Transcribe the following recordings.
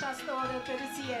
această oră târzie.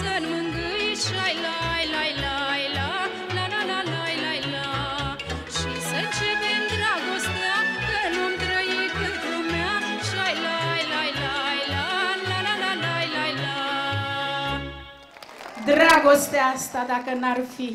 să-l mângâi și ai lai, lai, lai, la, la, la, la, lai, lai, la. Și să începem dragostea, că nu-mi trăi cât lumea și ai lai, lai, lai, la, la, la, la, lai, lai, la. Dragostea asta, dacă n-ar fi,